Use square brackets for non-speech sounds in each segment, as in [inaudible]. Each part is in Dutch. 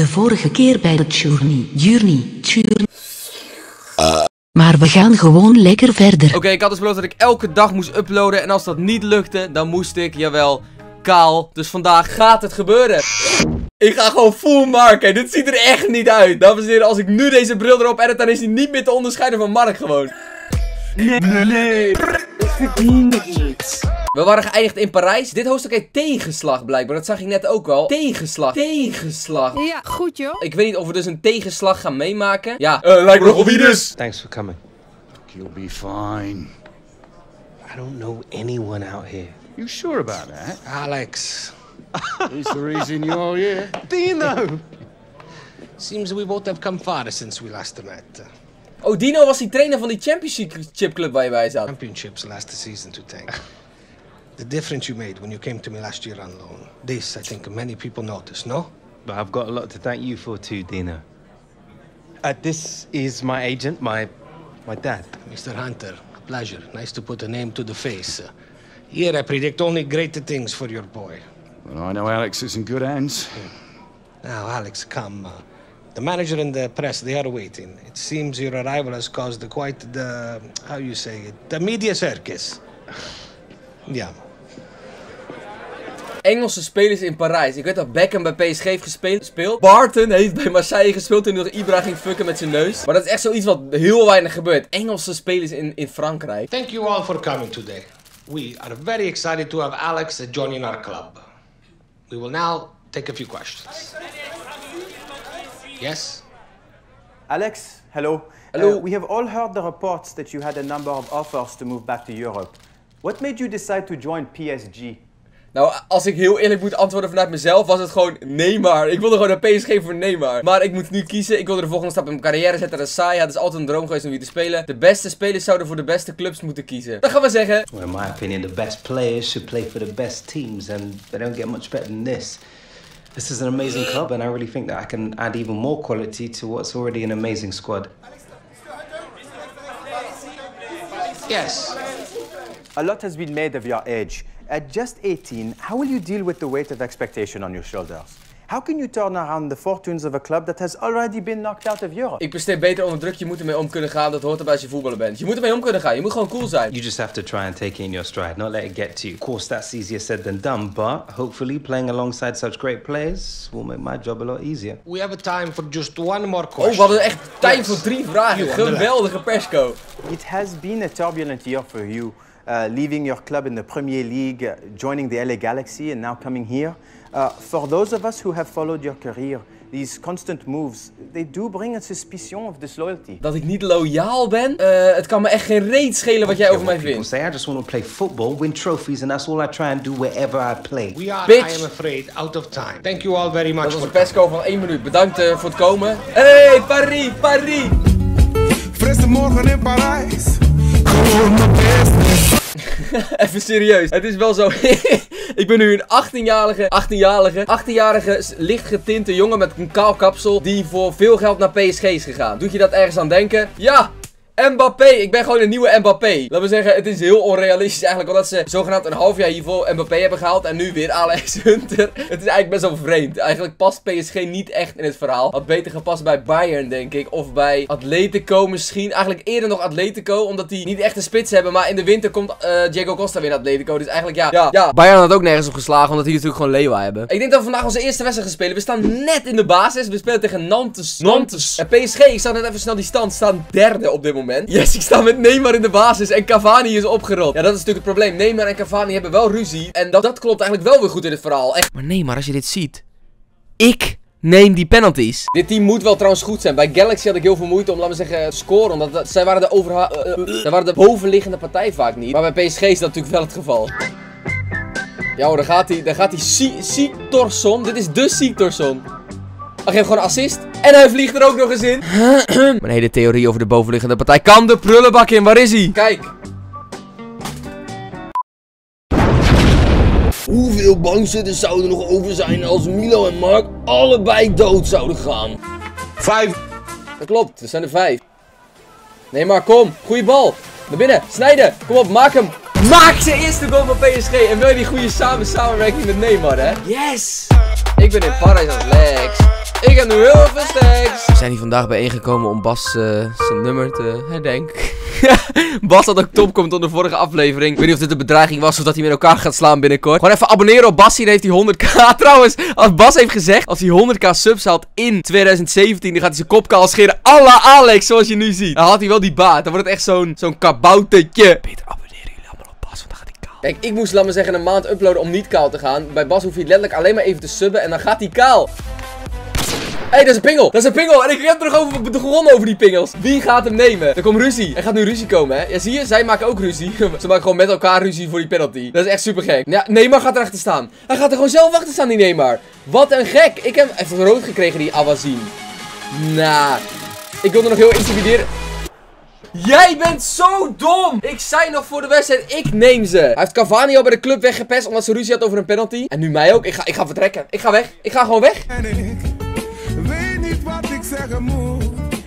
De vorige keer bij de journey, journey, journey. Maar we gaan gewoon lekker verder. Oké, ik had dus beloofd dat ik elke dag moest uploaden. En als dat niet lukte, dan moest ik, jawel, kaal. Dus vandaag gaat het gebeuren. Ik ga gewoon full marken. Dit ziet er echt niet uit. Dames en heren, als ik nu deze bril erop edit, dan is hij niet meer te onderscheiden van Mark gewoon. Nee, nee. We waren geëindigd in Parijs. Dit hoofdstuk heet tegenslag blijkbaar. Dat zag ik net ook al. Tegenslag. Tegenslag. Ja, goed joh. Ik weet niet of we dus een tegenslag gaan meemaken. Ja, eh, lijkt me nogal wie dus. Thanks for coming. You'll be fine. I don't know anyone out here. You sure about that? Alex. [laughs] He's the reason you're here. Dino! [laughs] Seems we both have come far since we last met. Oh, Dino was die trainer van die championship club waar je bij zat. Championships last season to take. [laughs] the difference you made when you came to me last year on loan. This, I think, many people noticed, no? But I've got a lot to thank you for too, Dino. Uh, this is my agent, my my dad. Mr. Hunter, a pleasure. Nice to put a name to the face. Uh, here I predict only great things for your boy. Well, I know Alex is in good hands. Now, Alex, come. Uh, the manager and the press, they are waiting. It seems your arrival has caused quite the, how you say it, the media circus. Yeah. Engelse spelers in Parijs. Ik weet dat Beckham bij PSG heeft gespeeld. Barton heeft bij Marseille gespeeld toen hij nog Ibra ging fucken met zijn neus. Maar dat is echt zoiets wat heel weinig gebeurt. Engelse spelers in, in Frankrijk. Thank you all for coming today. We are very excited to have Alex joining our club. We will now take a few questions. Yes? Alex, hello. Hello. Uh, we have all heard the reports that you had a number of offers to move back to Europe. What made you decide to join PSG? Nou, als ik heel eerlijk moet antwoorden vanuit mezelf, was het gewoon Neymar. Ik wilde gewoon naar PSG voor Neymar. Maar ik moet nu kiezen. Ik wilde de volgende stap in mijn carrière zetten. Dat is saai. Het is altijd een droom geweest om hier te spelen. De beste spelers zouden voor de beste clubs moeten kiezen. Dan gaan we zeggen... Well, in my opinion, the best players should play for the best teams, and they don't get much better than this. This is an amazing club, and I really think that I can add even more quality to what's already an amazing squad. Yes. A lot has been made of your age. At just 18, how will you deal with the weight of expectation on your shoulders? How can you turn around the fortunes of a club that has already been knocked out of Europe? Ik besteed beter onder druk. Je moet ermee om kunnen gaan. Dat hoort erbij als je voetballer bent. Je moet ermee om kunnen gaan. Je moet gewoon cool zijn. You just have to try and take it in your stride, not let it get to you. Of course, that's easier said than done, but hopefully, playing alongside such great players will make my job a lot easier. We have a time for just one more Oh, question. we hadden echt tijd Yes. voor drie vragen. Geweldige persco. It has been a turbulent year for you, uh, leaving your club in the Premier League, uh, joining the LA Galaxy, and now coming here. Uh, for those of us who have followed your career, these constant moves, they do bring a suspicion of disloyalty. Dat ik niet loyaal ben? Eh, het kan me echt geen reet schelen wat jij over mij vindt. say I just want to play football, win trophies, and that's all I try and do wherever I play. We are, Bitch. I am afraid, out of time. Thank you all very much Dat was een persco van 1 minuut. Bedankt eh, voor het komen. Hey, Paris, Paris! Frisse morgen in Parijs. [laughs] Even serieus. Het is wel zo. [laughs] ik ben nu een 18-jarige, 18-jarige, 18-jarige lichtgetinte jongen met een kaal kapsel die voor veel geld naar PSG is gegaan. Doet je dat ergens aan denken? Ja! Mbappé, ik ben gewoon een nieuwe Mbappé. Laten we zeggen, het is heel onrealistisch eigenlijk. Omdat ze zogenaamd een half jaar hiervoor Mbappé hebben gehaald. En nu weer Alex [laughs] Hunter. Het is eigenlijk best wel vreemd. Eigenlijk past PSG niet echt in het verhaal. Had beter gepast bij Bayern, denk ik. Of bij Atletico misschien. Eigenlijk eerder nog Atletico. Omdat die niet echt een spits hebben. Maar in de winter komt eh, Diego Costa weer naar Atletico. Dus eigenlijk ja. Ja, ja. Bayern had ook nergens op geslagen. Omdat die natuurlijk gewoon Leeuwen hebben. Ik denk dat we vandaag onze eerste wedstrijd gaan spelen. We staan net in de basis. We spelen tegen Nantes. Nantes. En PSG, ik zag net even snel die stand. Staan derde op dit moment. Yes, ik sta met Neymar in de basis. En Cavani is opgerold. Ja, dat is natuurlijk het probleem. Neymar en Cavani hebben wel ruzie. En dat, dat klopt eigenlijk wel weer goed in het verhaal. Echt. Maar Neymar, als je dit ziet. Ik neem die penalties. Dit team moet wel trouwens goed zijn. Bij Galaxy had ik heel veel moeite om, laten we zeggen, te scoren. Omdat dat- zij waren de, overha zij waren de bovenliggende partij vaak niet. Maar bij PSG is dat natuurlijk wel het geval. Ja hoor, daar gaat hij. Daar gaat hij. Si- Siktorsson. Dit is de Siktorsson. Hij geeft gewoon assist. En hij vliegt er ook nog eens in. [clears throat] Mijn hele theorie over de bovenliggende partij kan de prullenbak in. Waar is hij? Kijk. Hoeveel bankzitters zouden er nog over zijn als Milo en Mark allebei dood zouden gaan? Vijf. Dat klopt, er zijn er vijf. Nee, maar kom. Goeie bal. Naar binnen. Snijden. Kom op, maak hem. Maak zijn eerste goal van PSG. En wil je die goede samen samenwerking met Neymar, hè? Yes. Ik ben in Parijs als Lex. Ik heb nu heel veel stacks. We zijn hier vandaag bijeengekomen om Bas eh, zijn nummer te herdenken. [laughs] Bas had ook top komt onder de vorige aflevering. Ik weet niet of dit een bedreiging was of dat hij met elkaar gaat slaan binnenkort. Gewoon even abonneren op Bas, hier heeft hij 100k. [laughs] Trouwens, als Bas heeft gezegd, als hij 100k subs haalt in 2017, dan gaat hij zijn kop kaal scheren. Alla Alex, zoals je nu ziet. Dan had hij wel die baard. Dan wordt het echt zo'n zo'n kaboutertje. Beter abonneren jullie allemaal op Bas, want dan gaat hij kaal. Kijk, ik moest, laat maar zeggen, een maand uploaden om niet kaal te gaan. Bij Bas hoef je letterlijk alleen maar even te subben en dan gaat hij kaal. Hé, hey, dat is een pingel. Dat is een pingel. En ik heb er nog over gewonnen over die pingels. Wie gaat hem nemen? Er komt ruzie. Er gaat nu ruzie komen, hè? Ja, zie je? Zij maken ook ruzie. [laughs] Ze maken gewoon met elkaar ruzie voor die penalty. Dat is echt super gek. Ja, Neymar gaat erachter staan. Hij gaat er gewoon zelf achter staan, die Neymar. Wat een gek. Ik heb even rood gekregen, die Awazin. Nah. Ik wilde nog heel intimideren. Jij bent zo dom! Ik zei nog voor de wedstrijd, ik neem ze. Hij heeft Cavani al bij de club weggepest omdat ze ruzie had over een penalty. En nu mij ook. Ik ga, ik ga vertrekken. Ik ga weg. Ik ga gewoon weg. En ik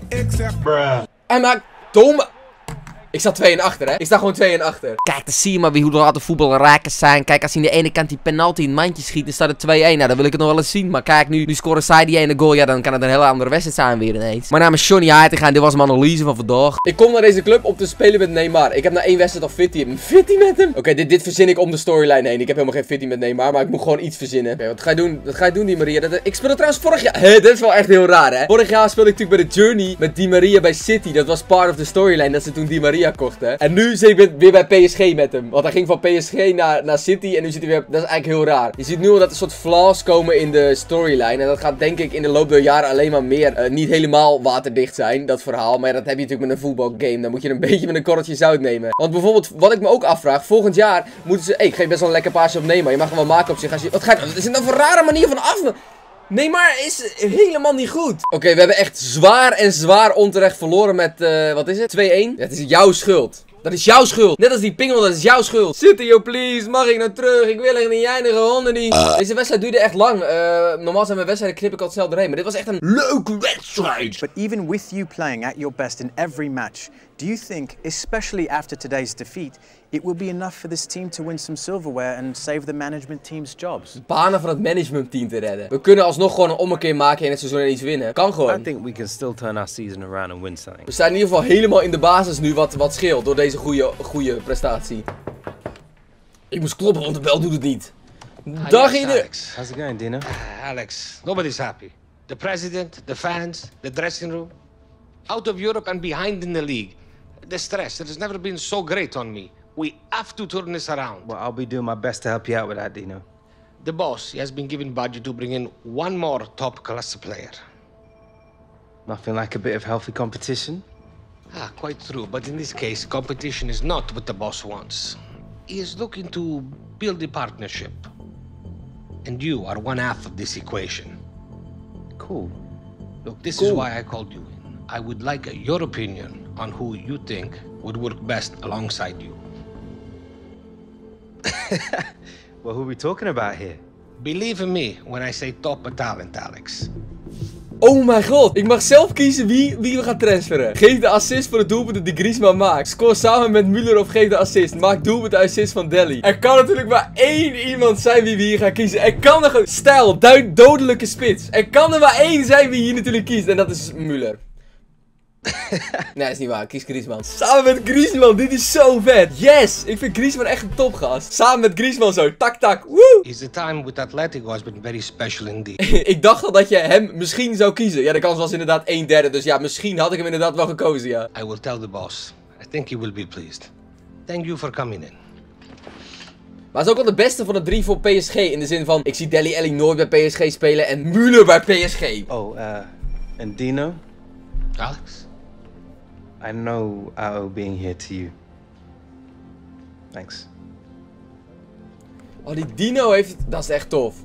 Ik zeg Hij maakt domme... Ik sta 2 en achter, hè? Ik sta gewoon 2 en achter. Kijk, dan zie je maar wie hoe laat de raken zijn. Kijk, als hij aan de ene kant die penalty in het mandje schiet, dan staat het 2-1. Nou, dan wil ik het nog wel eens zien. Maar kijk, nu, nu scoren zij die ene goal. Ja, dan kan het een hele andere wedstrijd zijn weer ineens. Mijn naam is Johnny Heitinga en dit was mijn analyse van vandaag. Ik kom naar deze club om te spelen met Neymar. Ik heb na één wedstrijd al fitty. Fitty met hem? Oké, dit, dit verzin ik om de storyline heen. Ik heb helemaal geen fitty met Neymar, maar ik moet gewoon iets verzinnen. Oké, wat ga je doen? Wat ga je doen, Di Maria? Dat, ik speelde trouwens vorig jaar... [laughs] Hé, dit is wel echt heel raar, hè? Vorig jaar speelde ik natuurlijk bij de Journey met Di Maria bij City. Dat was part of the storyline dat ze toen Di Maria kochten. En nu zit ik weer bij PSG met hem. Want hij ging van PSG naar, naar City en nu zit hij weer... Dat is eigenlijk heel raar. Je ziet nu al dat er soort flaws komen in de storyline. En dat gaat denk ik in de loop der jaren alleen maar meer eh, niet helemaal waterdicht zijn, dat verhaal. Maar dat heb je natuurlijk met een voetbalgame. Dan moet je een [laughs] beetje met een korreltje zout nemen. Want bijvoorbeeld, wat ik me ook afvraag, volgend jaar moeten ze... Hey, ik geef best wel een lekker paasje op Neymar. Je mag hem wel maken op zich. Als je... Wat ga. Wat is dit nou voor een rare manier van af... Neymar is helemaal niet goed. Oké, we hebben echt zwaar en zwaar onterecht verloren met, eh, wat is het? 2-1. Ja, het is jouw schuld. Dat is jouw schuld. Net als die pingel, dat is jouw schuld. City, yo please. Mag ik nou terug? Ik wil echt niet eindigen, honden niet. Deze wedstrijd duurde echt lang. Eh, normaal zijn mijn wedstrijden knip ik al snel doorheen. Maar dit was echt een leuke wedstrijd. But even with you playing at your best in every match, do you think, especially after today's defeat, it will be enough for this team to win some silverware and save the management team's jobs? Banen van het managementteam te redden. We kunnen alsnog gewoon een ommekeer maken in het seizoen en iets winnen. Kan I gewoon. think we can still turn our season around and win something. We staan in ieder geval helemaal in de basis nu wat, wat scheelt door deze goede, goede prestatie. Ik moest kloppen, want de bel doet het niet. Dag yes, ieder. Alex. How's it going, Dino? Alex, nobody's happy. The president, the fans, the dressing room. Out of Europe and behind in the league. The stress, it has never been so great on me. We have to turn this around. Well, I'll be doing my best to help you out with that, Dino. The boss he has been given budget to bring in one more top class player. Nothing like a bit of healthy competition. Ah, quite true. But in this case, competition is not what the boss wants. He is looking to build a partnership. And you are one half of this equation. Cool. Look, this is why I called you in. I would like your opinion on who you think would work best alongside you. [laughs] Well, who are we talking about here? Believe in me when I say top talent, Alex. Oh mijn god, ik mag zelf kiezen wie, wie we gaan transferen. Geef de assist voor de doelpunt die Griezmann maakt. Score samen met Müller of geef de assist. Maak doelpunt de assist van Delhi. Er kan natuurlijk maar één iemand zijn wie we hier gaan kiezen. Er kan er gewoon... Stijl, duid, dodelijke spits. Er kan er maar één zijn wie hier natuurlijk kiest. En dat is Müller. [laughs] nee, dat is niet waar. Kies Griezmann. Samen met Griezmann. Dit is zo vet. Yes. Ik vind Griezmann echt een topgast. Samen met Griezmann zo. Tak, tak. Woe. His time with Atletico has been very special indeed. [laughs] ik dacht al dat je hem misschien zou kiezen. Ja, de kans was inderdaad 1 derde. Dus ja, misschien had ik hem inderdaad wel gekozen, ja. I will tell the boss. I think he will be pleased. Thank you for coming in. Maar het is ook wel de beste van de drie voor PSG. In de zin van, ik zie Deli Alli nooit bij PSG spelen en Müller bij PSG. Oh, uh, and Dino? Alex? I know I owe being here to you. Thanks. Oh, die Dino heeft... Dat is echt tof.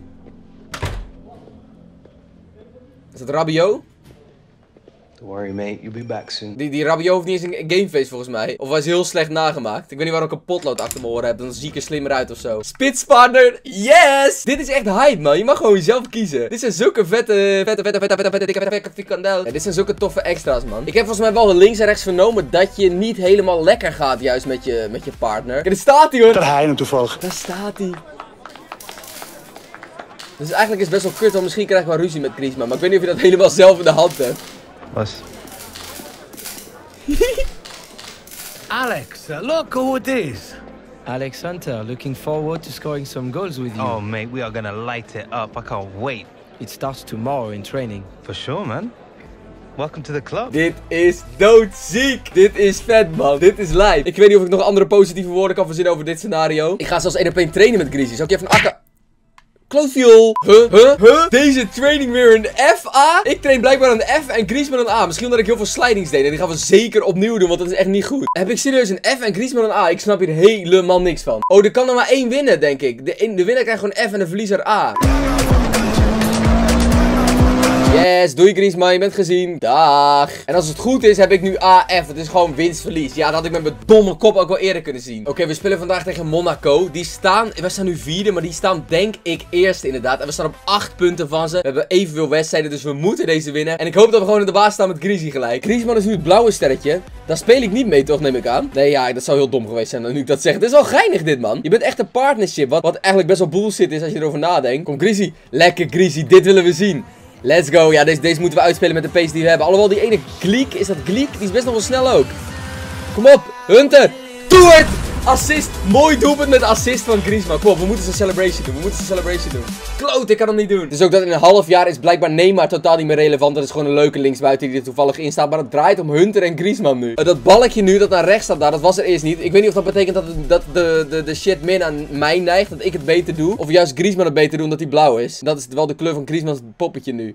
Is dat Rabiot? Don't worry, mate. You'll be back soon. Die, die Rabiot heeft niet eens een gameface volgens mij. Of hij is heel slecht nagemaakt. Ik weet niet waarom ik een potlood achter mijn oren heb. Dan zie ik er slimmer uit of zo. Spitspartner, yes! Dit is echt hype, man. Je mag gewoon jezelf kiezen. Dit zijn zulke vette, vette, vette, vette, vette, vette, vette, vette, frikandel. Dit zijn zulke toffe extra's, man. Ik heb volgens mij wel links en rechts vernomen dat je niet helemaal lekker gaat juist met je, met je partner. Kijk, daar staat hij, hoor. Daar hij hem toevallig. Daar staat hij. Dus eigenlijk is het best wel kut, want misschien krijg ik wel ruzie met Griezmann. Maar ik weet niet of je dat helemaal zelf in de hand hebt. Was. [laughs] Alex, look who it is. Alex Hunter, looking forward to scoring some goals with you. Oh, mate, we are gonna light it up. I can't wait. It starts tomorrow in training. For sure, man. Welcome to the club. Dit is doodziek. Dit is vet, man. Dit is lijp. Ik weet niet of ik nog andere positieve woorden kan verzinnen over dit scenario. Ik ga zelfs één op één trainen met Greasy. Zal ik je even een akka... Klootviool. Huh? Huh? Huh? Deze training weer een FA? Ik train blijkbaar een F en Griezmann een A. Misschien omdat ik heel veel slidings deed. En die gaan we zeker opnieuw doen, want dat is echt niet goed. Heb ik serieus een F en Griezmann een A? Ik snap hier helemaal niks van. Oh, er kan er maar één winnen, denk ik. De, de winnaar krijgt gewoon F en de verliezer A. Yes, doei Griezmann, je bent gezien. Dag. En als het goed is, heb ik nu AF. Het is gewoon winstverlies. Ja, dat had ik met mijn domme kop ook wel eerder kunnen zien. Oké, we spelen vandaag tegen Monaco. Die staan, we staan nu vierde, maar die staan denk ik eerste inderdaad. En we staan op acht punten van ze. We hebben evenveel wedstrijden, dus we moeten deze winnen. En ik hoop dat we gewoon in de baas staan met Griezmann gelijk. Griezmann is nu het blauwe sterretje. Daar speel ik niet mee, toch, neem ik aan? Nee, ja, dat zou heel dom geweest zijn nu ik dat zeg. Het is wel geinig dit, man. Je bent echt een partnership, wat, wat eigenlijk best wel bullshit is als je erover nadenkt. Kom, Griezmann. Lekker, Griezmann. Dit willen we zien. Let's go. Ja, deze, moeten we uitspelen met de pace die we hebben. Alhoewel, die ene Gleek, is dat Gleek? Die is best nog wel snel ook. Kom op, Hunter. Doe het! Assist. Mooi doelpunt met assist van Griezmann. Kom op, we moeten zijn celebration doen. We moeten zijn celebration doen. Kloot, ik kan hem niet doen. Dus ook dat in een half jaar is blijkbaar Neymar totaal niet meer relevant. Dat is gewoon een leuke linksbuiten die er toevallig in staat. Maar het draait om Hunter en Griezmann nu. Uh, dat balkje nu dat naar rechts staat daar, dat was er eerst niet. Ik weet niet of dat betekent dat, het, dat de, de, de shit meer aan mij neigt. Dat ik het beter doe. Of juist Griezmann het beter doet omdat hij blauw is. Dat is wel de kleur van Griezmann's poppetje nu.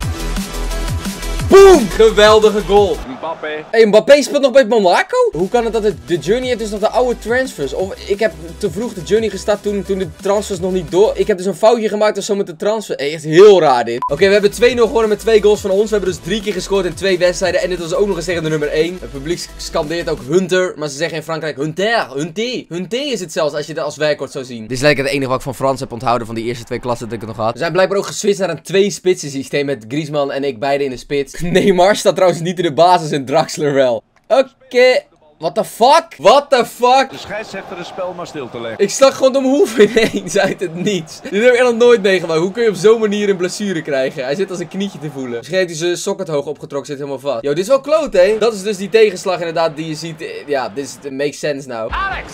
Boom! Geweldige goal. Mbappé. Hey, Mbappé speelt nog bij Monaco? Hoe kan het dat het de Journey heeft dus nog de oude transfers? Of ik heb te vroeg de Journey gestart toen, toen de transfers nog niet door... Ik heb dus een foutje gemaakt of zo met de transfer. Hey, echt heel raar dit. Oké, we hebben 2-0 gewonnen met twee goals van ons. We hebben dus drie keer gescoord in twee wedstrijden. En dit was ook nog eens tegen de nummer 1. Het publiek scandeert ook Hunter. Maar ze zeggen in Frankrijk Hunter. Hunter. Hunter is het zelfs als je dat als werkwoord zou zien. Dit is lekker het enige wat ik van Frans heb onthouden van die eerste twee klassen dat ik het nog had. We zijn blijkbaar ook geswitcht naar een twee-spitsen systeem met Griezmann en ik beide in de spits. [laughs] Neymar staat trouwens niet in de basis en Draxler wel. Oké. What the fuck? What the fuck? De scheidsrechter het spel maar stil te leggen. Ik stak gewoon om hoeven ineens uit het niets. Dit heb ik nog nooit meegemaakt. Hoe kun je op zo'n manier een blessure krijgen? Hij zit als een knietje te voelen. Misschien heeft hij zijn socket hoog opgetrokken, zit helemaal vast. Yo, dit is wel kloot, hè? Dat is dus die tegenslag inderdaad die je ziet. Ja, dit makes sense now. Alex!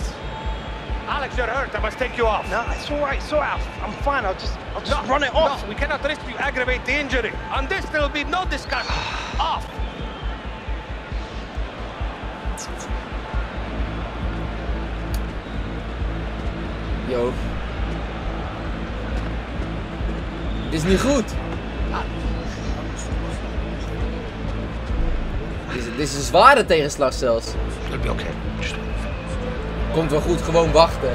Alex, you're hurt. I must take you off. No, it's all right. It's all right. I'm fine. I'll just, I'll just run it off. No, we cannot risk you aggravate the injury. On this, there will be no discussion. off. Yo. Dit is niet goed. Dit is, dit is een zware tegenslag zelfs. Komt wel goed, gewoon wachten.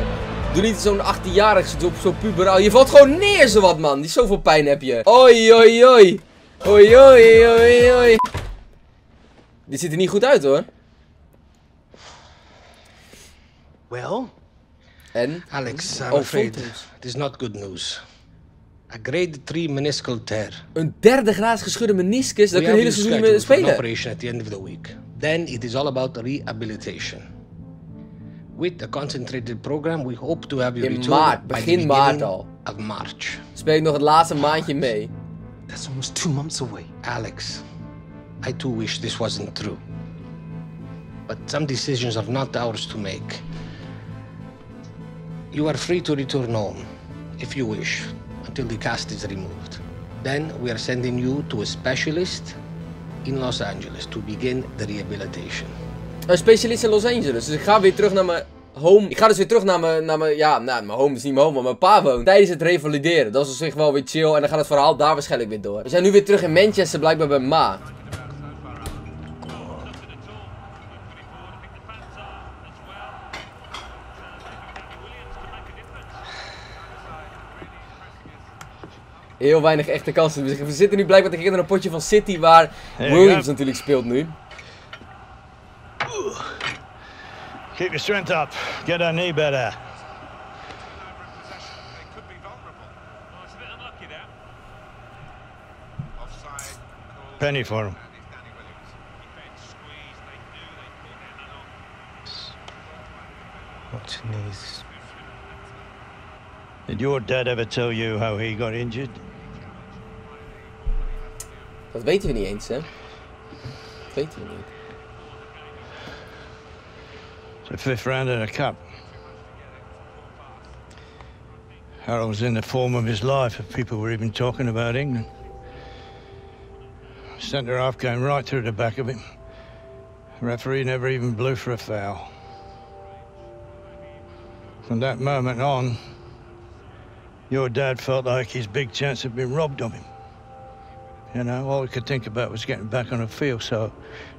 Doe niet zo'n 18-jarig zo, zo puberaal. Je valt gewoon neer zowat, man. Die zoveel pijn heb je. Oi, oi, oi. Oi, oi, oi, oi. Dit ziet er niet goed uit, hoor. Well, En? Alex, I'm Oh, afraid it is not good news. A grade 3 meniscal tear. Een derde graad geschudde meniscus. We kun je hele seizoen an spelen. operation at the end of the week. Then it is all about rehabilitation. With a concentrated program, we hope to have you In maart, by the begin maart al. of March. Speel ik nog het laatste maandje mee. That's almost two months away. Alex, I too wish this wasn't true. But some decisions are not ours to make. You are free to return home, if you wish, until the cast is removed. Then we are sending you to a specialist in Los Angeles to begin the rehabilitation. Een specialist in Los Angeles. Dus ik ga weer terug naar mijn home. Ik ga dus weer terug naar mijn, naar mijn ja, nou, mijn home is niet mijn home, maar mijn pa woont. Tijdens het revalideren. Dat is op zich wel weer chill. En dan gaat het verhaal daar waarschijnlijk weer door. We zijn nu weer terug in Manchester, blijkbaar bij Ma. Heel weinig echte kansen. We zitten nu blijkbaar te kijken naar een potje van City waar Williams natuurlijk speelt nu. Keep your strength up. Get our knee better. Penny for him. Watch knees. Did your dad ever tell you how he got injured? Dat weten we niet eens, hè? Dat weten we niet. It's the fifth round of the cup. Harold was in the form of his life if people were even talking about England. Centre half came right through the back of him. Referee never even blew for a foul. From that moment on, your dad felt like his big chance had been robbed of him. You know, all he could think about was getting back on the field, so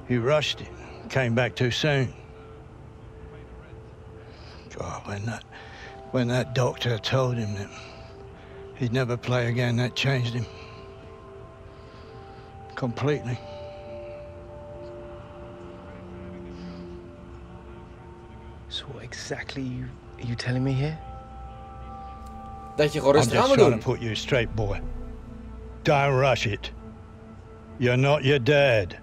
he rushed it, came back too soon. God, when that when that doctor told him that he'd never play again, that changed him completely. So what exactly you are you telling me here? Dat je gewoon I'm just trying doen. to put you straight, boy. Don't rush it. You're not your dad.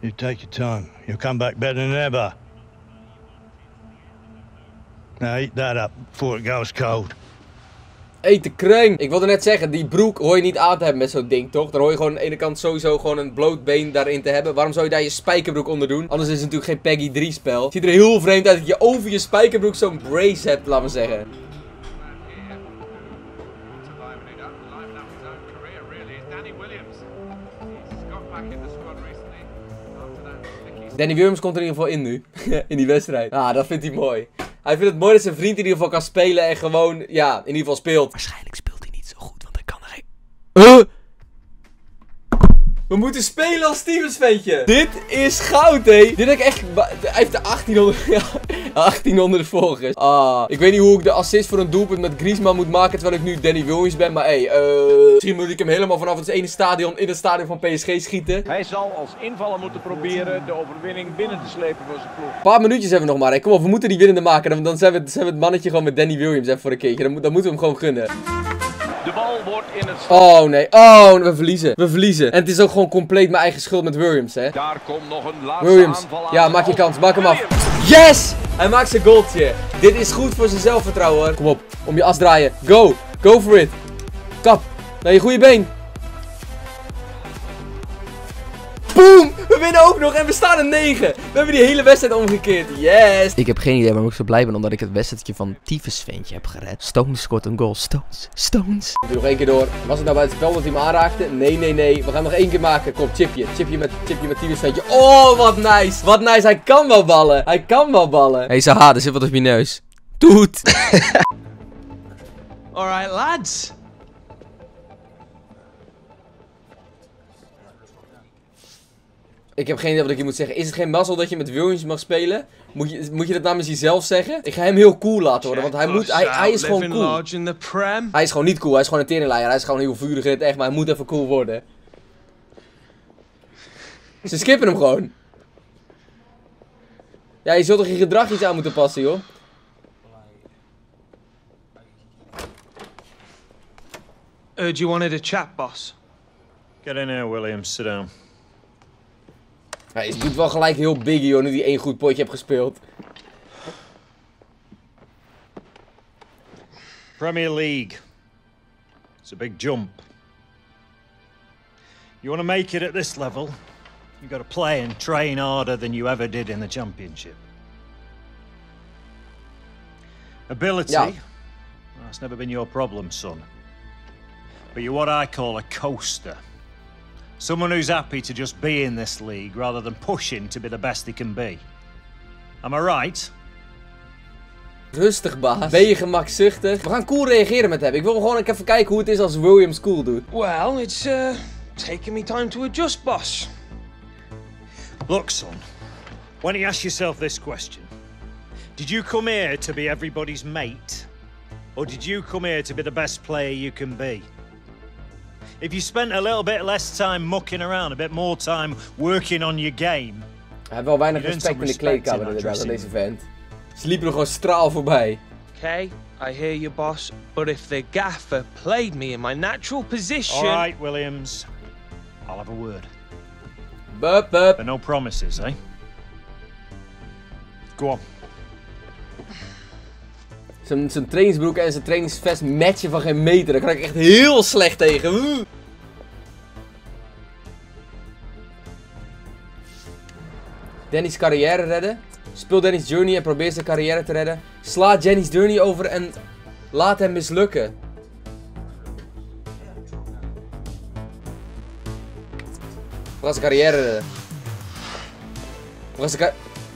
You take your time. You'll come back better than ever. Now eat that up before it goes cold. Eten kreng. Ik wilde net zeggen, die broek hoor je niet aan te hebben met zo'n ding, toch? Dan hoor je gewoon aan de ene kant sowieso gewoon een bloot been daarin te hebben. Waarom zou je daar je spijkerbroek onder doen? Anders is het natuurlijk geen Peggy 3 spel. Het ziet er heel vreemd uit dat je over je spijkerbroek zo'n brace hebt, laten we zeggen. Danny Williams komt er in ieder geval in nu. [laughs] in die wedstrijd. Ah, dat vindt hij mooi. Hij vindt het mooi dat zijn vriend in ieder geval kan spelen en gewoon, ja, in ieder geval speelt. Waarschijnlijk speelt hij niet zo goed, want hij kan er geen... Huh? We moeten spelen als Stevens ventje. Dit is goud, hé. Dit heb ik echt... Hij heeft de 1800... [laughs] ja, 1800 volgers. Ah, ik weet niet hoe ik de assist voor een doelpunt met Griezmann moet maken terwijl ik nu Danny Williams ben. Maar hé, eh, misschien moet ik hem helemaal vanaf het ene stadion in het stadion van PSG schieten. Hij zal als invaller moeten proberen de overwinning binnen te slepen voor zijn ploeg. Een paar minuutjes hebben we nog maar. Hè. Kom op, we moeten die winnende maken. Dan, dan zijn, we, zijn we het mannetje gewoon met Danny Williams even voor een keertje. Dan, dan moeten we hem gewoon gunnen. Wordt in het Oh nee, oh, we verliezen. We verliezen. En het is ook gewoon compleet mijn eigen schuld met Williams, hè. Daar komt nog een laatste Williams. aanval aan. Ja, maak je kans. Maak hem af. Yes! Hij maakt zijn goaltje. Dit is goed voor zijn zelfvertrouwen hoor. Kom op. Om je as draaien. Go. Go for it. Kap. Naar je goede been. Boom! We winnen ook nog en we staan een 9. We hebben die hele wedstrijd omgekeerd. Yes! Ik heb geen idee waarom ik zo blij ben omdat ik het wedstrijdje van Tyfus ventje heb gered. Stones scoort een goal. Stones. Stones. Doe nog één keer door. Was het nou bij het spel dat hij hem aanraakte? Nee, nee, nee. We gaan nog één keer maken. Kom, chipje. Chipje met, chipje met. Oh, wat nice. Wat nice. Hij kan wel ballen. Hij kan wel ballen. Hey Zaha, er zit wat op je neus. Doet. [laughs] Alright, lads. Ik heb geen idee wat ik je moet zeggen. Is het geen mazzel dat je met Williams mag spelen? Moet je, moet je dat namens jezelf zeggen? Ik ga hem heel cool laten worden, want hij, moet, hij, hij is gewoon cool. Hij is gewoon niet cool, hij is gewoon een teringleier. Hij is gewoon heel vurig in het echt, maar hij moet even cool worden. Ze skippen hem gewoon. Ja, je zult toch je gedrag iets aan moeten passen, joh. Heard you wanted a chat, boss. Get in here, Williams. Sit down. Ja, je doet wel gelijk heel biggie, joh, nu die één goed potje hebt gespeeld. Premier League. It's a big jump. You want to make it at this level, you've got to play and train harder than you ever did in the Championship. Ability, Yeah. well, that's never been your problem, son. But you're what I call a coaster. Someone who's happy to just be in this league rather than pushing to be the best he can be. Am I right? Rustig, baas. Ben je gemakzuchtig? We gaan cool reageren met hem. Ik wil gewoon even kijken hoe het is als Williams cool doet. Well, it's uh, taking me time to adjust, boss. Look, son, don't you ask yourself this question? Did you come here to be everybody's mate? Or did you come here to be the best player you can be? If you spent a little bit less time mucking around, a bit more time working on your game, Hij heeft wel weinig Je earned respect in de some respect kleedkamer in our inderdaad aan deze vent. Ze liepen er gewoon straal voorbij. Okay, I hear you, boss. But if the gaffer played me in my natural position. all right, Williams, I'll have a word. Bup, bup. But no promises, eh? Go on. Zijn, trainingsbroek en zijn trainingsvest matchen van geen meter. Daar kan ik echt heel slecht tegen. Danny's carrière redden. Speel Danny's journey en probeer zijn carrière te redden. Sla Jenny's journey over en laat hem mislukken. We gaan zijn carrière redden.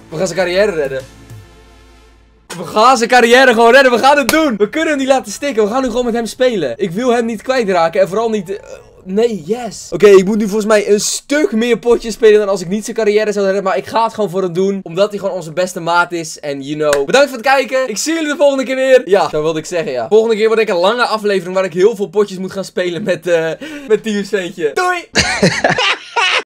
We gaan zijn carrière redden. We gaan zijn carrière gewoon redden. We gaan het doen. We kunnen hem niet laten stikken. We gaan nu gewoon met hem spelen. Ik wil hem niet kwijtraken. En vooral niet... eh, nee, yes. Oké, ik moet nu volgens mij een stuk meer potjes spelen dan als ik niet zijn carrière zou redden. Maar ik ga het gewoon voor hem doen. Omdat hij gewoon onze beste maat is. En you know. Bedankt voor het kijken. Ik zie jullie de volgende keer weer. Ja, zo wilde ik zeggen, ja. Volgende keer wordt ik een lange aflevering waar ik heel veel potjes moet gaan spelen met, eh met. Doei! [laughs]